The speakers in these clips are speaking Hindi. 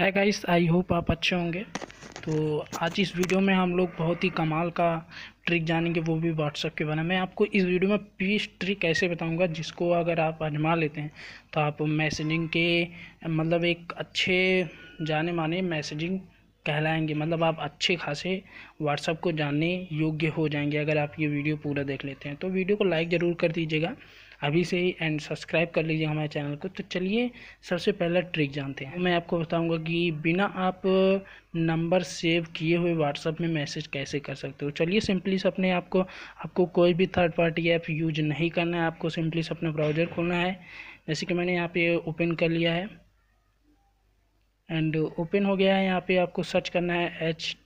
है गाइस आई होप आप अच्छे होंगे। तो आज इस वीडियो में हम लोग बहुत ही कमाल का ट्रिक जानेंगे, वो भी व्हाट्सअप के बारे में। मैं आपको इस वीडियो में पीस ट्रिक ऐसे बताऊँगा, जिसको अगर आप आजमा लेते हैं तो आप मैसेजिंग के मतलब एक अच्छे जाने माने मैसेजिंग कहलाएँगे। मतलब आप अच्छे खासे व्हाट्सअप को जानने योग्य हो जाएँगे, अगर आप ये वीडियो पूरा देख लेते हैं। तो वीडियो को लाइक ज़रूर कर दीजिएगा। अभी से ही एंड सब्सक्राइब कर लीजिए हमारे चैनल को। तो चलिए, सबसे पहला ट्रिक जानते हैं। मैं आपको बताऊँगा कि बिना आप नंबर सेव किए हुए व्हाट्सअप में मैसेज कैसे कर सकते हो। चलिए सिंपली से अपने आपको आपको कोई भी थर्ड पार्टी ऐप यूज़ नहीं करना है। आपको सिंपली से अपना ब्राउज़र खोलना है। जैसे कि मैंने यहाँ पे ओपन कर लिया है। एंड ओपन हो गया है। यहाँ पे आपको सर्च करना है H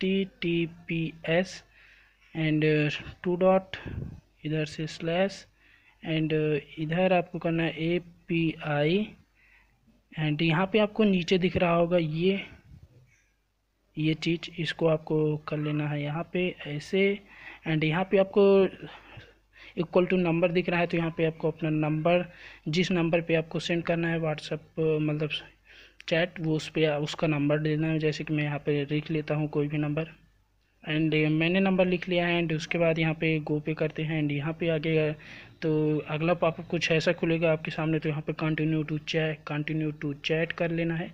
T T P S and two dot इधर से स्लैश एंड uh, इधर आपको करना है ए पी आई एंड यहाँ पे आपको नीचे दिख रहा होगा ये ये चीज़ इसको आपको कर लेना है यहाँ पे ऐसे. एंड यहाँ पे आपको इक्वल टू नंबर दिख रहा है तो यहाँ पे आपको अपना नंबर जिस नंबर पे आपको सेंड करना है व्हाट्सअप मतलब चैट वो उस पर उसका नंबर देना है जैसे कि मैं यहाँ पे लिख लेता हूँ कोई भी नंबर एंड मैंने नंबर लिख लिया है एंड उसके बाद यहाँ पे गो पे करते हैं एंड यहाँ पे आगे तो अगला पापा कुछ ऐसा खुलेगा आपके सामने तो यहाँ पे continue to chat continue to chat कर लेना है।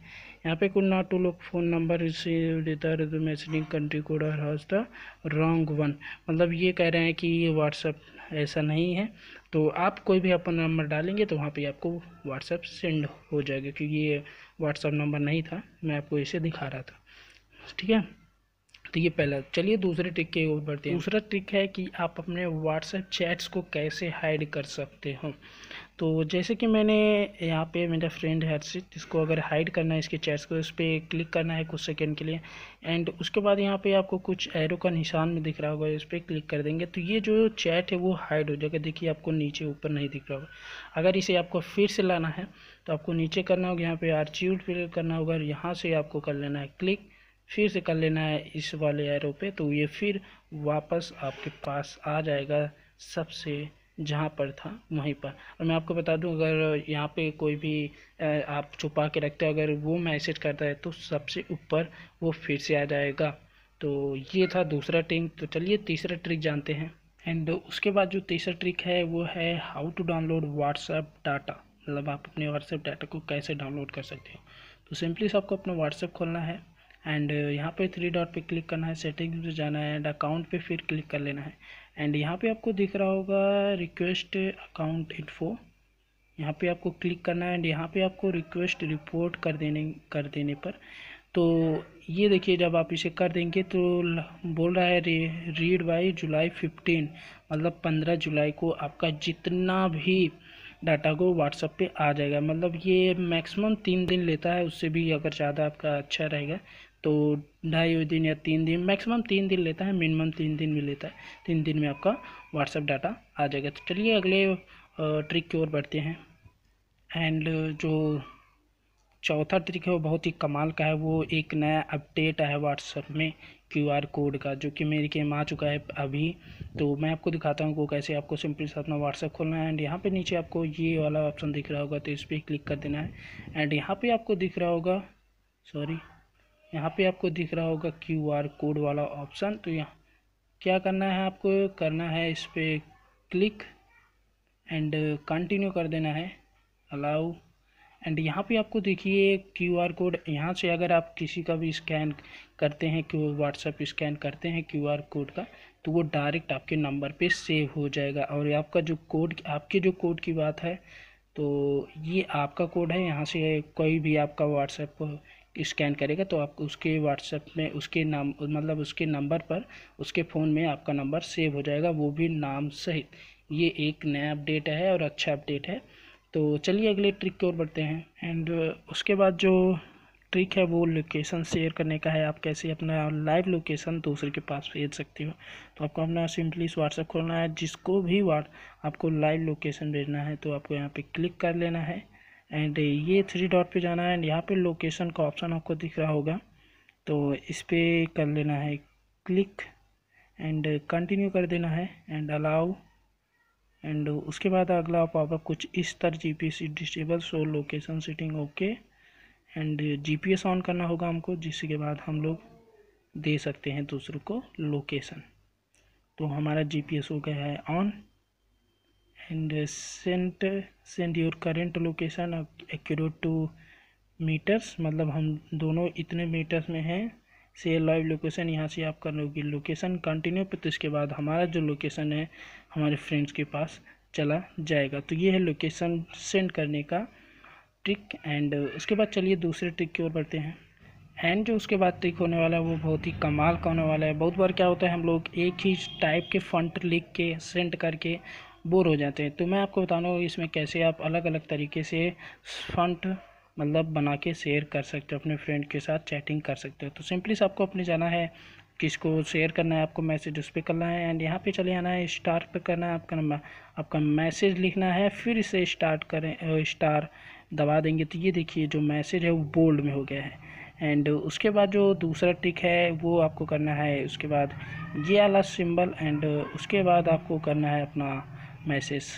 यहाँ पे कुछ नॉट टू लोग फ़ोन नंबर इधर मैसेजिंग कंट्री कोड और हज द रॉन्ग वन मतलब ये कह रहे हैं कि ये व्हाट्सअप ऐसा नहीं है। तो आप कोई भी अपना नंबर डालेंगे तो वहाँ पे आपको व्हाट्सअप सेंड हो जाएगा, क्योंकि ये व्हाट्सअप नंबर नहीं था, मैं आपको इसे दिखा रहा था। ठीक है? तो ये पहला, चलिए दूसरे ट्रिक के ओर बढ़ते हैं। दूसरा ट्रिक है कि आप अपने व्हाट्सएप चैट्स को कैसे हाइड कर सकते हो। तो जैसे कि मैंने यहाँ पे मेरा फ्रेंड है हर्षित जिसको अगर हाइड करना है इसके चैट्स को इस पर क्लिक करना है कुछ सेकेंड के लिए। एंड उसके बाद यहाँ पे आपको कुछ एरो का निशान में दिख रहा होगा इस पर क्लिक कर देंगे। तो ये जो चैट है वो हाइड हो जाएगा। देखिए, आपको नीचे ऊपर नहीं दिख रहा होगा। अगर इसे आपको फिर से लाना है तो आपको नीचे करना होगा, यहाँ पर आर्चीव करना होगा यहाँ से आपको कर लेना है क्लिक फिर से कर लेना है इस वाले एरो पे तो ये फिर वापस आपके पास आ जाएगा सबसे जहाँ पर था, वहीं पर। और मैं आपको बता दूँ, अगर यहाँ पे कोई भी आप छुपा के रखते हो, अगर वो मैसेज करता है तो सबसे ऊपर वो फिर से आ जाएगा। तो ये था दूसरा ट्रिक तो चलिए तीसरा ट्रिक जानते हैं। एंड उसके बाद जो तीसरा ट्रिक है, वो है how to download WhatsApp data मतलब आप अपने व्हाट्सएप डाटा को कैसे डाउनलोड कर सकते हो। तो सिंपली आपको अपना व्हाट्सएप खोलना है। एंड uh, यहाँ पे थ्री डॉट पे क्लिक करना है सेटिंग्स में जाना है एंड अकाउंट पे फिर क्लिक कर लेना है। एंड यहाँ पे आपको दिख रहा होगा रिक्वेस्ट अकाउंट इन्फो यहाँ पे आपको क्लिक करना है एंड यहाँ पे आपको रिक्वेस्ट रिपोर्ट कर देने कर देने पर। तो ये देखिए जब आप इसे कर देंगे तो बोल रहा है रे, रीड बाई जुलाई फिफ्टीन मतलब पंद्रह जुलाई को आपका जितना भी डाटा को व्हाट्सअप पे आ जाएगा। मतलब ये मैक्सिमम तीन दिन लेता है उससे भी अगर ज़्यादा आपका अच्छा रहेगा। तो ढाई दिन या तीन दिन मैक्सिमम तीन दिन लेता है मिनिमम तीन दिन भी लेता है। तीन दिन में आपका व्हाट्सअप डाटा आ जाएगा। तो चलिए अगले ट्रिक की ओर बढ़ते हैं। एंड जो चौथा ट्रिक है, वो बहुत ही कमाल का है। वो एक नया अपडेट आया व्हाट्सअप में क्यूआर कोड का, जो कि मेरे गेम आ चुका है अभी। तो मैं आपको दिखाता हूँ वो कैसे आपको सिंपली से अपना व्हाट्सअप खोलना है। एंड यहाँ पे नीचे आपको ये वाला ऑप्शन दिख रहा होगा तो इस पर क्लिक कर देना है। एंड यहाँ पे आपको दिख रहा होगा सॉरी यहाँ पे आपको दिख रहा होगा क्यू आर कोड वाला ऑप्शन। तो यहाँ क्या करना है आपको? करना है इस पर क्लिक एंड कंटिन्यू कर देना है। अलाउ। एंड यहाँ पे आपको देखिए क्यू आर कोड। यहाँ से अगर आप किसी का भी स्कैन करते हैं, कि व्हाट्सअप स्कैन करते हैं क्यू आर कोड का तो वो डायरेक्ट आपके नंबर पे सेव हो जाएगा। और आपका जो कोड, आपके जो कोड की बात है तो ये आपका कोड है। यहाँ से कोई भी आपका व्हाट्सएप स्कैन करेगा तो आपको उसके व्हाट्सएप में उसके नाम मतलब उसके नंबर पर, उसके फ़ोन में आपका नंबर सेव हो जाएगा, वो भी नाम सहित। ये एक नया अपडेट है और अच्छा अपडेट है। तो चलिए अगले ट्रिक की ओर बढ़ते हैं। एंड उसके बाद जो ट्रिक है, वो लोकेशन शेयर करने का है। आप कैसे अपना लाइव लोकेशन दूसरे के पास भेज सकते हो। तो आपको अपना सिंपली व्हाट्सएप खोलना है, जिसको भी वाट आपको लाइव लोकेशन भेजना है तो आपको यहाँ पे क्लिक कर लेना है। एंड ये थ्री डॉट पे जाना है एंड यहाँ पे लोकेशन का ऑप्शन आपको दिख रहा होगा। तो इस पर कर लेना है क्लिक एंड कंटिन्यू कर देना है एंड अलाउ एंड उसके बाद अगला पॉपअप कुछ इस तरह G P C disable so location setting okay and GPS on करना होगा हमको, जिसके बाद हम लोग दे सकते हैं दूसरों को लोकेशन तो हमारा जीपीएस हो गया है on and sent send your current location accurate to meters मतलब हम दोनों इतने मीटर्स में हैं। से लाइव लोकेशन यहाँ से आप कर लोगे लोकेशन कंटिन्यू पर तो इसके बाद हमारा जो लोकेशन है, हमारे फ्रेंड्स के पास चला जाएगा। तो ये है लोकेशन सेंड करने का ट्रिक एंड उसके बाद चलिए दूसरे ट्रिक की ओर बढ़ते हैं। एंड जो उसके बाद ट्रिक होने वाला है, वो बहुत ही कमाल का होने वाला है। बहुत बार क्या होता है, हम लोग एक ही टाइप के फंट लिख के सेंड करके बोर हो जाते हैं। तो मैं आपको बता रहा इसमें कैसे आप अलग अलग तरीके से फंट मतलब बना के शेयर कर सकते हो, अपने फ्रेंड के साथ चैटिंग कर सकते हो। तो सिंपली से आपको अपने जाना है, किसको शेयर करना है, आपको मैसेज उस पर करना है एंड यहाँ पे चले आना है स्टार पे करना है, आपका नंबर आपका मैसेज लिखना है, फिर इसे स्टार्ट करें स्टार दबा देंगे। तो ये देखिए जो मैसेज है वो बोल्ड में हो गया है। एंड उसके बाद जो दूसरा टिक है वो आपको करना है, उसके बाद ये वाला सिंबल एंड उसके बाद आपको करना है अपना मैसेज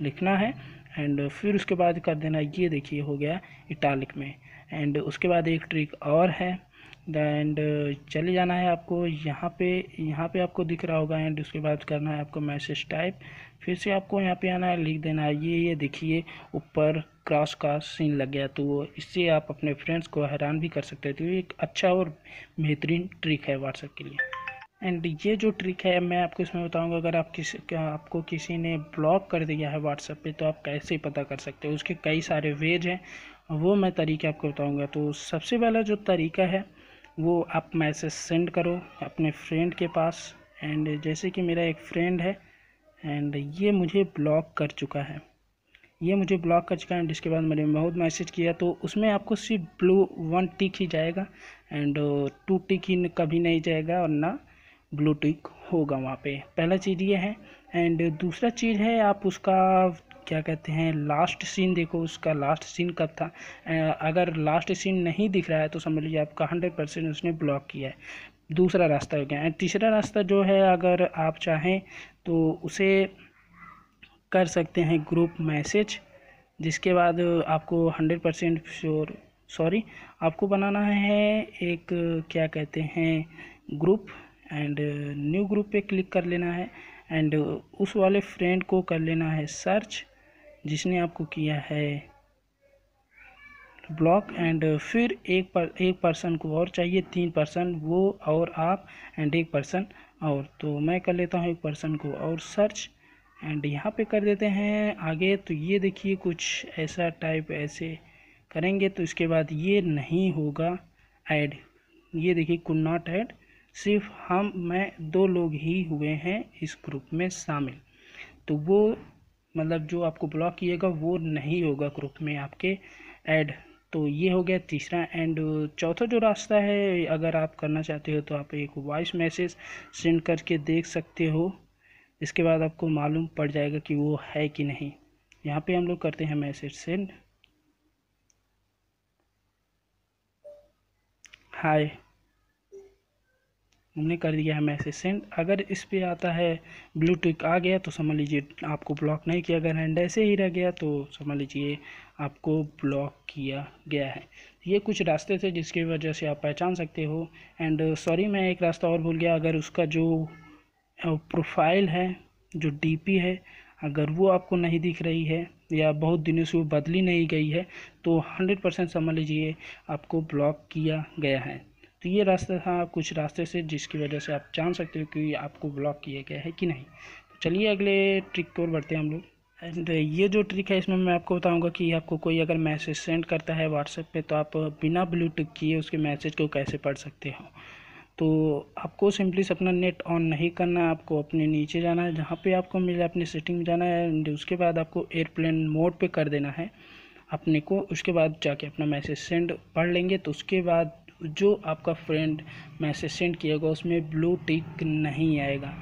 लिखना है। एंड फिर उसके बाद कर देना ये देखिए, हो गया इटालिक में। एंड उसके बाद एक ट्रिक और है। एंड चले जाना है आपको यहाँ पे यहाँ पे आपको दिख रहा होगा। एंड उसके बाद करना है आपको मैसेज टाइप। फिर से आपको यहाँ पे आना है, लिख देना है। ये ये देखिए, ऊपर क्रॉस का सीन लग गया। तो इससे आप अपने फ्रेंड्स को हैरान भी कर सकते हैं। तो ये एक अच्छा और बेहतरीन ट्रिक है व्हाट्सएप के लिए। एंड ये जो ट्रिक है, मैं आपको इसमें बताऊँगा, अगर आप किसी आपको किसी ने ब्लॉक कर दिया है व्हाट्सएप पे तो आप कैसे पता कर सकते हो? उसके कई सारे वेज हैं, वो मैं तरीके आपको बताऊँगा। तो सबसे पहला जो तरीका है, वो आप मैसेज सेंड करो अपने फ्रेंड के पास। एंड जैसे कि मेरा एक फ्रेंड है एंड ये मुझे ब्लॉक कर चुका है। ये मुझे ब्लॉक कर चुका है, जिसके बाद मैंने बहुत मैसेज किया तो उसमें आपको सिर्फ़ ब्लू वन टिक ही जाएगा। एंड टू टिक ही कभी नहीं जाएगा, और ना ब्लू टिक होगा वहाँ पे। पहला चीज़ ये है एंड दूसरा चीज़ है, आप उसका क्या कहते हैं लास्ट सीन देखो, उसका लास्ट सीन कब था। अगर लास्ट सीन नहीं दिख रहा है तो समझ लीजिए आपका हंड्रेड परसेंट उसने ब्लॉक किया है। दूसरा रास्ता हो गया। एंड तीसरा रास्ता जो है, अगर आप चाहें तो उसे कर सकते हैं ग्रुप मैसेज जिसके बाद आपको हंड्रेड परसेंट श्योर सॉरी आपको बनाना है एक क्या कहते हैं ग्रुप एंड न्यू ग्रुप पे क्लिक कर लेना है एंड उस वाले फ्रेंड को कर लेना है सर्च जिसने आपको किया है ब्लॉक एंड फिर एक पर, एक पर्सन को और चाहिए, तीन पर्सन वो और आप एंड एक पर्सन और। तो मैं कर लेता हूँ एक पर्सन को और सर्च एंड यहाँ पे कर देते हैं आगे। तो ये देखिए कुछ ऐसा टाइप ऐसे करेंगे तो इसके बाद ये नहीं होगा ऐड ये देखिए कुड नॉट ऐड सिर्फ़ हम, मैं, दो लोग ही हुए हैं इस ग्रुप में शामिल। तो वो मतलब जो आपको ब्लॉक किएगा, वो नहीं होगा ग्रुप में आपके ऐड तो ये हो गया तीसरा एंड चौथा जो रास्ता है, अगर आप करना चाहते हो तो आप एक वॉइस मैसेज सेंड करके देख सकते हो। इसके बाद आपको मालूम पड़ जाएगा कि वो है कि नहीं। यहाँ पे हम लोग करते हैं मैसेज सेंड हाय हमने कर दिया है मैसेज सेंड। अगर इस पर आता है ब्लूटूथ आ गया तो समझ लीजिए आपको ब्लॉक नहीं किया अगर हैंड ऐसे ही रह गया तो समझ लीजिए आपको ब्लॉक किया गया है। ये कुछ रास्ते थे जिसकी वजह से आप पहचान सकते हो। एंड सॉरी, मैं एक रास्ता और भूल गया। अगर उसका जो प्रोफ़ाइल है, जो डीपी है, अगर वो आपको नहीं दिख रही है या बहुत दिनों से वो बदली नहीं गई है तो हंड्रेड परसेंट समझ लीजिए आपको ब्लॉक किया गया है। तो ये रास्ता था कुछ रास्ते से जिसकी वजह से आप जान सकते हो कि आपको ब्लॉक किया गया है कि नहीं। तो चलिए अगले ट्रिक की ओर बढ़ते हैं हम लोग। एंड ये जो ट्रिक है, इसमें मैं आपको बताऊँगा कि आपको कोई अगर मैसेज सेंड करता है व्हाट्सएप पे तो आप बिना ब्लूटूथ किए उसके मैसेज को कैसे पढ़ सकते हो? तो आपको सिंपली अपना नेट ऑन नहीं करना, आपको अपने नीचे जाना है, जहाँ पे आपको मिले अपनी सेटिंग में जाना है एंड उसके बाद आपको एयरप्लेन मोड पे कर देना है। अपने को, उसके बाद जाके अपना मैसेज सेंड पढ़ लेंगे तो उसके बाद जो आपका फ्रेंड मैसेज सेंड किएगा, उसमें ब्लू टिक नहीं आएगा।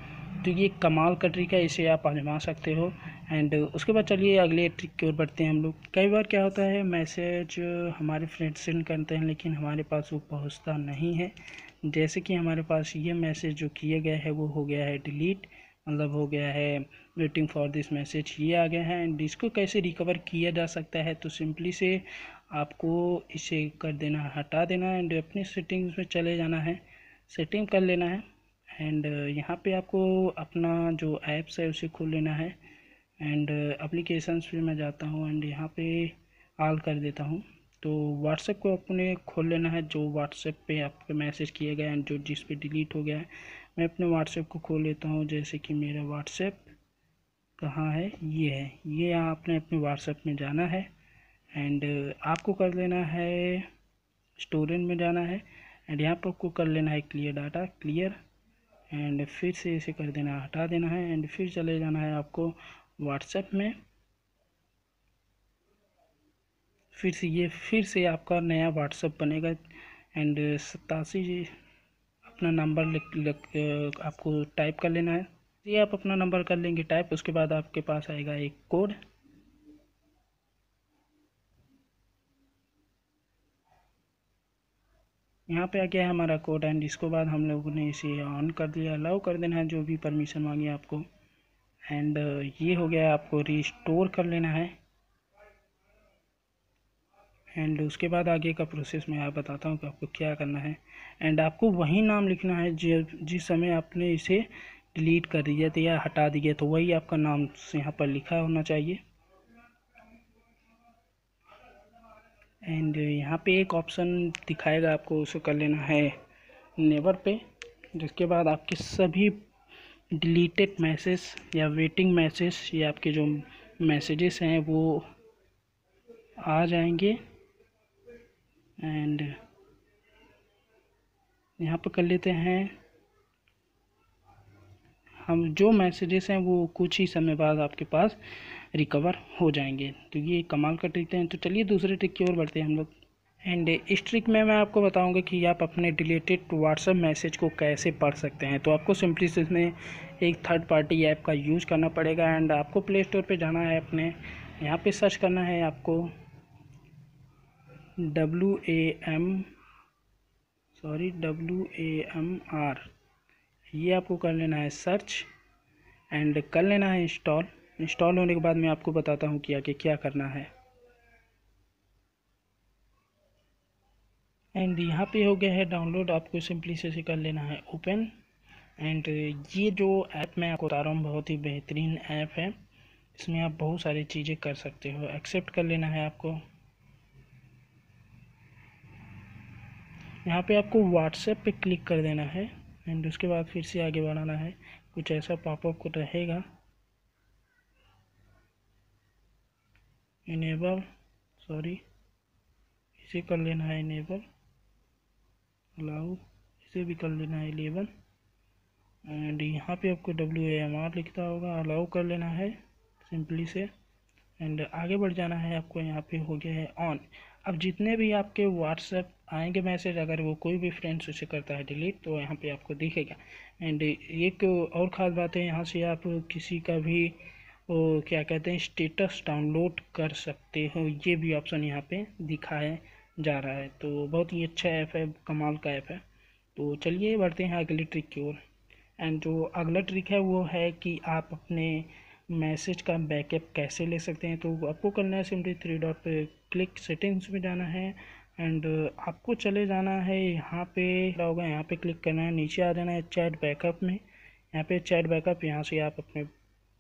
तो ये कमाल का ट्रिक है, इसे आप आजमा सकते हो। एंड उसके बाद चलिए अगले ट्रिक की ओर बढ़ते हैं हम लोग। कई बार क्या होता है मैसेज हमारे फ्रेंड सेंड करते हैं, लेकिन हमारे पास वो पहुँचता नहीं है। जैसे कि हमारे पास ये मैसेज जो किया गया है, वो हो गया है डिलीट मतलब हो गया है वेटिंग फॉर दिस मैसेज ये आ गया है। एंड इसको कैसे रिकवर किया जा सकता है तो सिंपली से आपको इसे कर देना है, हटा देना एंड अपनी सेटिंग्स में चले जाना है। सेटिंग कर लेना है एंड यहाँ पे आपको अपना जो ऐप्स है उसे खोल लेना है एंड एप्लीकेशंस पे मैं जाता हूँ एंड यहाँ पे आल कर देता हूँ। तो व्हाट्सएप को अपने खोल लेना है, जो व्हाट्सएप पे आपके मैसेज किया गया एंड जो जिस पे डिलीट हो गया है, मैं अपने व्हाट्सएप को खोल लेता हूँ। जैसे कि मेरा व्हाट्सएप कहाँ है? ये है। ये आपने अपने व्हाट्सएप में जाना है। एंड uh, आपको कर लेना है स्टोरेज में जाना है एंड यहाँ पर आपको कर लेना है क्लियर डाटा क्लियर एंड फिर से इसे कर देना हटा देना है एंड फिर चले जाना है आपको व्हाट्सएप में। फिर से ये फिर से आपका नया व्हाट्सएप बनेगा एंड सतासी जी अपना नंबर लिख लिख आपको टाइप कर लेना है। ये आप अपना नंबर कर लेंगे टाइप उसके बाद आपके पास आएगा एक कोड यहाँ पे आ गया है हमारा कोड एंड इसके बाद हम लोगों ने इसे ऑन कर दिया अलाउ कर देना है जो भी परमिशन मांगी आपको। एंड uh, ये हो गया आपको रिस्टोर कर लेना है। एंड उसके बाद आगे का प्रोसेस मैं आप बताता हूँ कि आपको क्या करना है। एंड आपको वही नाम लिखना है जिस समय आपने इसे डिलीट कर दिया था या हटा दिया तो वही आपका नाम यहाँ पर लिखा होना चाहिए। एंड यहाँ पे एक ऑप्शन दिखाएगा आपको, उसे कर लेना है नेवर पे जिसके बाद आपके सभी डिलीटेड मैसेज या वेटिंग मैसेज या आपके जो मैसेजेस हैं, वो आ जाएँगे. एंड यहाँ पर कर लेते हैं हम जो मैसेजेस हैं, वो कुछ ही समय बाद आपके पास रिकवर हो जाएँगे। तो ये कमाल का ट्रिक है। तो चलिए दूसरे ट्रिक की ओर बढ़ते हैं हम लोग। एंड इस ट्रिक में मैं आपको बताऊँगा कि आप अपने डिलेटेड व्हाट्सएप मैसेज को कैसे पढ़ सकते हैं। तो आपको सिंपली से इसमें एक थर्ड पार्टी ऐप का यूज़ करना पड़ेगा। एंड आपको प्ले स्टोर पर जाना है अपने। यहाँ पे सर्च करना है आपको W A M sorry W A M R ये आपको कर लेना है सर्च एंड कर लेना है इंस्टॉल इंस्टॉल होने के बाद मैं आपको बताता हूँ कि आगे क्या करना है। एंड यहाँ पे हो गया है डाउनलोड आपको सिंपली से कर लेना है ओपन एंड ये जो ऐप मैं आपको बता रहा हूँ, बहुत ही बेहतरीन ऐप है। इसमें आप बहुत सारी चीज़ें कर सकते हो। एक्सेप्ट कर लेना है आपको। यहाँ पे आपको व्हाट्सएप पे क्लिक कर देना है। एंड उसके बाद फिर से आगे बढ़ाना है। कुछ ऐसा पॉपअप को रहेगा। इनेबल सॉरी इसे कर लेना है इनेबल अलाउ इसे भी कर लेना है इलेवन एंड यहाँ पे आपको डब्ल्यू एम आर लिखता होगा। अलाउ कर लेना है सिंपली से। एंड आगे बढ़ जाना है आपको, यहाँ पे हो गया है ऑन अब जितने भी आपके व्हाट्सएप आएँगे मैसेज, अगर वो कोई भी फ्रेंड्स उसे करता है डिलीट तो यहाँ पे आपको दिखेगा। एंड एक और ख़ास बात है, यहाँ से आप किसी का भी वो क्या कहते हैं स्टेटस डाउनलोड कर सकते हो। ये भी ऑप्शन यहाँ पे दिखाया जा रहा है। तो बहुत ही अच्छा ऐप है, कमाल का ऐप है। तो चलिए बढ़ते हैं अगली ट्रिक की ओर। एंड जो अगला ट्रिक है, वो है कि आप अपने मैसेज का बैकअप कैसे ले सकते हैं। तो आपको करना है simply three dot click settings में जाना है एंड आपको चले जाना है यहाँ पे होगा, यहाँ पे क्लिक करना है, नीचे आ जाना है चैट बैकअप में। यहाँ पे चैट बैकअप यहाँ से आप अपने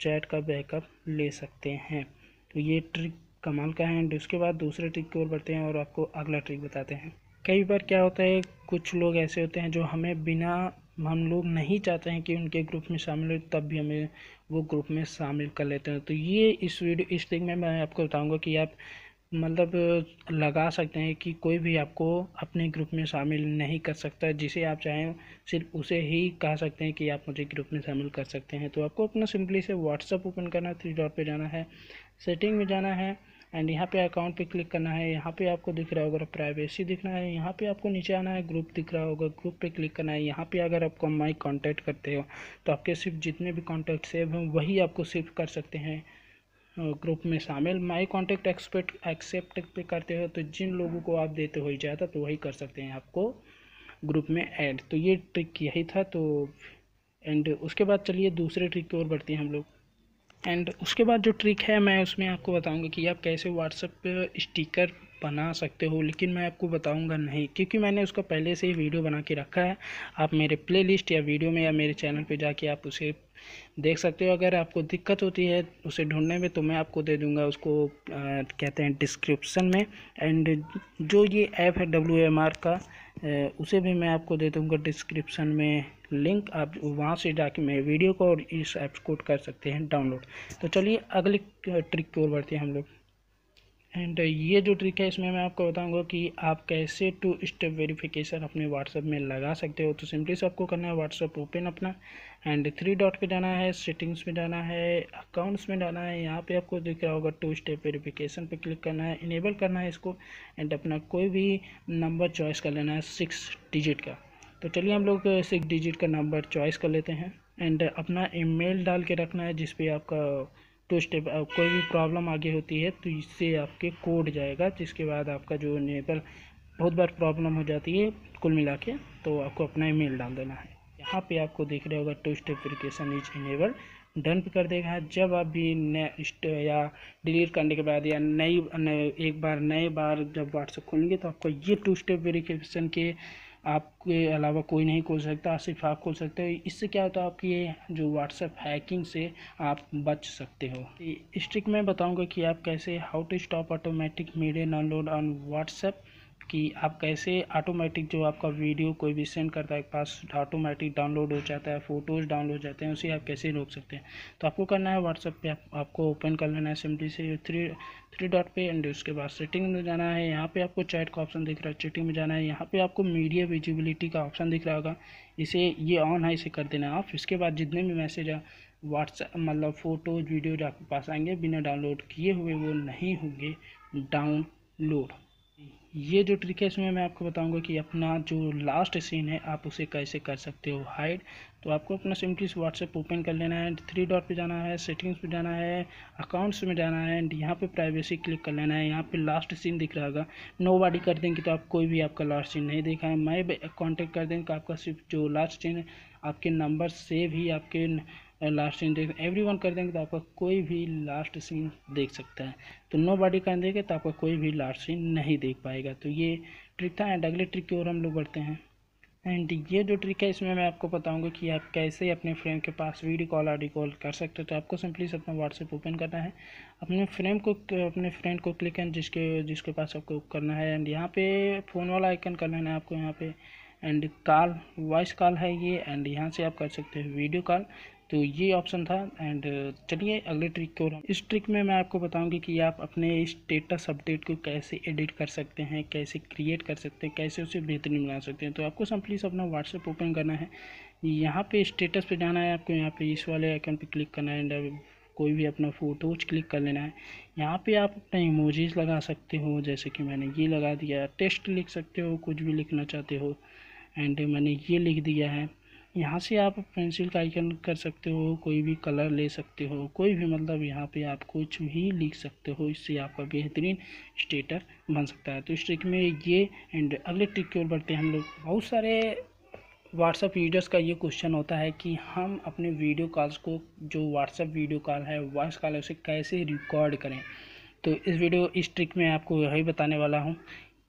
चैट का बैकअप ले सकते हैं। तो ये ट्रिक कमाल का है एंड उसके बाद दूसरे ट्रिक की ओर बढ़ते हैं और आपको अगला ट्रिक बताते हैं। कई बार क्या होता है, कुछ लोग ऐसे होते हैं जो हमें बिना, हम लोग नहीं चाहते हैं कि उनके ग्रुप में शामिल हो, तब भी हमें वो ग्रुप में शामिल कर लेते हैं। तो ये इस वीडियो इस ट्रिक में मैं आपको बताऊँगा कि आप मतलब लगा सकते हैं कि कोई भी आपको अपने ग्रुप में शामिल नहीं कर सकता। जिसे आप चाहें, सिर्फ़ उसे ही कह सकते हैं कि आप मुझे ग्रुप में शामिल कर सकते हैं। तो आपको अपना सिंपली से व्हाट्सअप ओपन करना है थ्री डॉट पे जाना है, सेटिंग में जाना है, एंड यहाँ पे अकाउंट पे क्लिक करना है। यहाँ पे आपको दिख रहा होगा प्राइवेसी दिखना है। यहाँ पे आपको नीचे आना है, ग्रुप दिख रहा होगा, ग्रुप पे क्लिक करना है। यहाँ पे अगर आपको माई कांटेक्ट करते हो तो आपके सिर्फ़ जितने भी कॉन्टैक्ट सेव हैं, वही आपको सिर्फ़ कर सकते हैं। ग्रुप में शामिल। माई कॉन्टेक्ट एक्सपेक्ट एक्सेप्ट पे करते हो तो जिन लोगों को आप देते हो इजाज़त तो वही कर सकते हैं आपको ग्रुप में ऐड तो ये ट्रिक यही था तो एंड उसके बाद चलिए दूसरे ट्रिक की ओर बढ़ते हैं हम लोग। एंड उसके बाद जो ट्रिक है, मैं उसमें आपको बताऊँगा कि आप कैसे व्हाट्सएप स्टिकर बना सकते हो लेकिन मैं आपको बताऊँगा नहीं क्योंकि मैंने उसका पहले से ही वीडियो बना के रखा है। आप मेरे प्लेलिस्ट या वीडियो में या मेरे चैनल पे जाके आप उसे देख सकते हो। अगर आपको दिक्कत होती है उसे ढूँढने में तो मैं आपको दे दूँगा उसको आ, कहते हैं डिस्क्रिप्सन में। एंड जो ये ऐप है डब्ल्यू एम आर का आ, उसे भी मैं आपको दे दूँगा डिस्क्रिप्सन में लिंक आप वहाँ से जाके मेरे वीडियो को और इस ऐप्स को कर सकते हैं डाउनलोड तो चलिए अगली ट्रिक की ओर बढ़ते हैं हम लोग। एंड ये जो ट्रिक है, इसमें मैं आपको बताऊँगा कि आप कैसे टू स्टेप वेरिफिकेशन अपने व्हाट्सएप में लगा सकते हो। तो सिंपली से आपको करना है व्हाट्सएप ओपन अपना एंड थ्री डॉट पे जाना है सेटिंग्स में जाना है अकाउंट्स में जाना है। यहाँ पे आपको दिख रहा होगा टू स्टेप वेरिफिकेशन पे क्लिक करना है इनेबल करना है इसको एंड अपना कोई भी नंबर चॉइस कर लेना है सिक्स डिजिट का। तो चलिए हम लोग सिक्स डिजिट का नंबर चॉइस कर लेते हैं एंड अपना ईमेल डाल के रखना है जिस पे आपका टू स्टेप कोई भी प्रॉब्लम आगे होती है तो इससे आपके कोड जाएगा, जिसके बाद आपका जो इनेबल बहुत बार प्रॉब्लम हो जाती है, कुल मिला के तो आपको अपना ईमेल डाल देना है। यहाँ पे आपको देख रहे होगा two step verification is enable done पे कर देगा। जब आप भी या डिलीट करने के बाद, या नई एक बार, नए बार जब व्हाट्सएप खोलेंगे तो आपको ये टू स्टेप वेरिफिकेशन के आपके अलावा कोई नहीं खोल सकता, सिर्फ़ आप खोल सकते हो। इससे क्या होता है, आपकी जो व्हाट्सएप हैकिंग से आप बच सकते हो। इस ट्रिक में बताऊँगा कि आप कैसे how to stop automatic media download on WhatsApp कि आप कैसे ऑटोमेटिक जो आपका वीडियो कोई भी सेंड करता है पास ऑटोमेटिक डाउनलोड हो जाता है फ़ोटोज़ डाउनलोड हो जाते हैं उसे आप कैसे रोक सकते हैं? तो आपको करना है व्हाट्सएप पे आप, आपको ओपन कर लेना है सिंपली से थ्री थ्री डॉट पे एंड उसके बाद सेटिंग में जाना है। यहाँ पे आपको चैट का ऑप्शन दिख रहा है चैटिंग में जाना है। यहाँ पे आपको मीडिया विजिबिलिटी का ऑप्शन दिख रहा होगा। इसे ये ऑन है इसे कर देना आप। इसके बाद जितने भी मैसेज व्हाट्सएप मतलब फ़ोटोज़ वीडियो आपके पास आएँगे बिना डाउनलोड किए हुए वो नहीं होंगे डाउनलोड ये जो ट्रिक है, इसमें मैं आपको बताऊँगा कि अपना जो लास्ट सीन है, आप उसे कैसे कर सकते हो हाइड तो आपको अपना सिंपली व्हाट्सएप ओपन कर लेना है थ्री डॉट पे जाना है सेटिंग्स पे जाना है अकाउंट्स में जाना है एंड यहाँ पे प्राइवेसी क्लिक कर लेना है। यहाँ पे लास्ट सीन दिख रहा होगा। नो बॉडी कर देंगे तो आप कोई भी आपका लास्ट सीन नहीं देखा है। मैं कॉन्टेक्ट कर देंगे तो आपका सिर्फ़ जो लास्ट सीन है, आपके नंबर से भी आपके लास्ट सीन देख एवरी वन कर देंगे तो आपका कोई भी लास्ट सीन देख सकता है। तो नो बॉडी कर देंगे तो आपका कोई भी लास्ट सीन नहीं देख पाएगा। तो ये ट्रिक था एंड अगले ट्रिक की ओर हम लोग बढ़ते हैं। एंड ये जो ट्रिक है, इसमें मैं आपको बताऊँगा कि आप कैसे अपने फ्रेंड के पास वीडियो कॉल ऑडियो कॉल कर सकते हो। तो आपको सिंपली अपना व्हाट्सएप ओपन करना है। अपने फ्रेंड को, अपने फ्रेंड को क्लिक करना जिसके जिसके पास आपको करना है। एंड यहाँ पे फ़ोन वाला आइकन कर लेना है आपको यहाँ पे। एंड कॉल वॉइस कॉल है ये। एंड यहाँ से आप कर सकते हो वीडियो कॉल तो ये ऑप्शन था एंड चलिए अगले ट्रिक की इस ट्रिक में मैं आपको बताऊँगी कि आप अपने स्टेटस अपडेट को कैसे एडिट कर सकते हैं, कैसे क्रिएट कर सकते हैं, कैसे उसे बेहतरीन बना सकते हैं। तो आपको सिंपली अपना व्हाट्सएप ओपन करना है। यहाँ पे स्टेटस पे जाना है आपको, यहाँ पे इस वाले आइकन पे क्लिक करना है एंड कोई भी अपना फ़ोटोज क्लिक कर लेना है। यहाँ पे आप अपना इमोजीज लगा सकते हो, जैसे कि मैंने ये लगा दिया। टेस्ट लिख सकते हो, कुछ भी लिखना चाहते हो। एंड मैंने ये लिख दिया है। यहाँ से आप पेंसिल का आइकन कर सकते हो, कोई भी कलर ले सकते हो, कोई भी मतलब यहाँ पे आप कुछ भी लिख सकते हो, इससे आपका बेहतरीन स्टेटर बन सकता है। तो इस ट्रिक में ये एंड अगले ट्रिक की ओर बढ़ते हैं हम लोग। बहुत सारे व्हाट्सअप यूज़र्स का ये क्वेश्चन होता है कि हम अपने वीडियो कॉल्स को, जो व्हाट्सअप वीडियो कॉल है वॉइस कॉल है, उसे कैसे रिकॉर्ड करें? तो इस वीडियो इस ट्रिक में आपको यही बताने वाला हूँ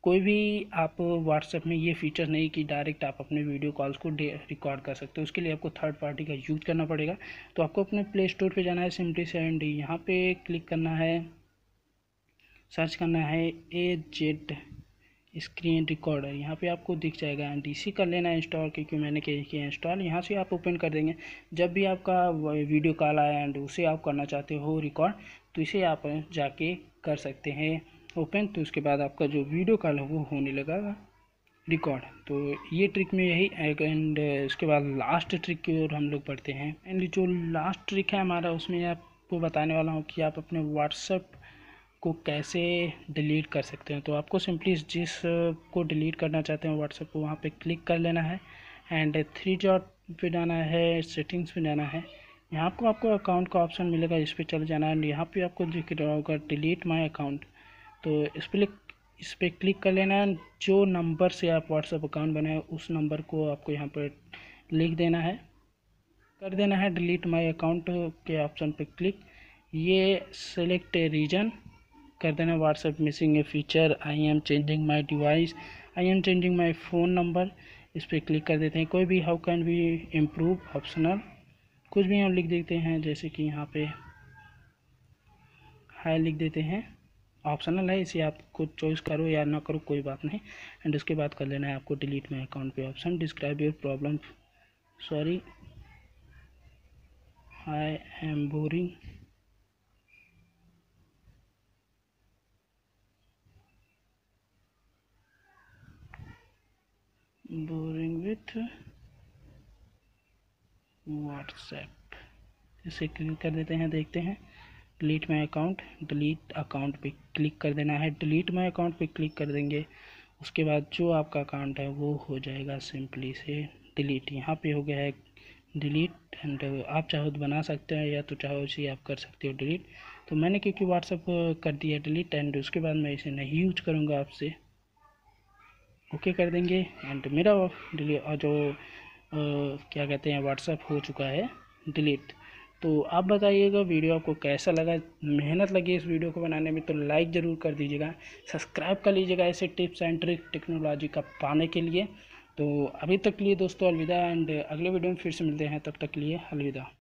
कोई भी आप व्हाट्सएप में ये फीचर नहीं कि डायरेक्ट आप अपने वीडियो कॉल्स को रिकॉर्ड कर सकते हो, उसके लिए आपको थर्ड पार्टी का यूज़ करना पड़ेगा। तो आपको अपने प्ले स्टोर पर जाना है सिंपली से एंड यहाँ पर क्लिक करना है सर्च करना है ए जेड स्क्रीन रिकॉर्डर यहाँ पे आपको दिख जाएगा एंड इसी कर लेना इंस्टॉल क्योंकि मैंने किया इंस्टॉल यहाँ से आप ओपन कर देंगे। जब भी आपका वीडियो कॉल आया एंड उसे आप करना चाहते हो रिकॉर्ड तो इसे आप जाके कर सकते हैं। ओपन तो उसके बाद आपका जो वीडियो कॉल है वो होने लगा रिकॉर्ड तो ये ट्रिक में यही एंड उसके बाद लास्ट ट्रिक की ओर हम लोग पढ़ते हैं। एंड जो लास्ट ट्रिक है हमारा, उसमें आपको बताने वाला हूँ कि आप अपने व्हाट्सएप को कैसे डिलीट कर सकते हैं। तो आपको सिंपली जिस को डिलीट करना चाहते हैं व्हाट्सएप को, वहाँ पे क्लिक कर लेना है। एंड थ्री डॉट पे जाना है सेटिंग्स पे जाना है। यहाँ आपको आपको अकाउंट का ऑप्शन मिलेगा, इस पर चले जाना है। एंड यहाँ पे आपको दिख रहा होगा डिलीट माई अकाउंट तो इस पर इस पर क्लिक कर लेना है। जो नंबर से आप व्हाट्सअप अकाउंट बनाए, उस नंबर को आपको यहाँ पर लिख देना है। कर देना है डिलीट माय अकाउंट के ऑप्शन पर क्लिक ये सेलेक्ट रीजन कर देना WhatsApp missing a feature I am changing my device I am changing my phone number इस पर क्लिक कर देते हैं। कोई भी how can be improve optional कुछ भी हम लिख देते हैं, जैसे कि यहाँ पे हाई लिख देते हैं। ऑप्शनल है, इसे आप खुद चॉइस करो या ना करो, कोई बात नहीं। एंड उसके बाद कर लेना है आपको डिलीट माई अकाउंट पे option describe your problem sorry I am boring boring with WhatsApp इसे क्लिक कर देते हैं, देखते हैं। Delete my account delete account पे क्लिक कर देना है। डिलीट माई अकाउंट पे क्लिक कर देंगे। उसके बाद जो आपका अकाउंट है वो हो जाएगा सिंपली से डिलीट यहाँ पे हो गया है डिलीट एंड आप चाहो तो बना सकते हैं या तो चाहो इसे आप कर सकते हो डिलीट तो मैंने क्योंकि व्हाट्सअप कर दिया डिलीट एंड उसके बाद मैं इसे नहीं यूज़ करूँगा आपसे। ओके कर देंगे एंड मेरा डिलीट जो आ, क्या कहते हैं व्हाट्सअप हो चुका है डिलीट तो आप बताइएगा वीडियो आपको कैसा लगा? मेहनत लगी इस वीडियो को बनाने में तो लाइक ज़रूर कर दीजिएगा। सब्सक्राइब कर लीजिएगा ऐसे टिप्स एंड ट्रिक टेक्नोलॉजी का पाने के लिए। तो अभी तक के लिए दोस्तों अलविदा एंड अगले वीडियो में फिर से मिलते हैं, तब तक के लिए अलविदा।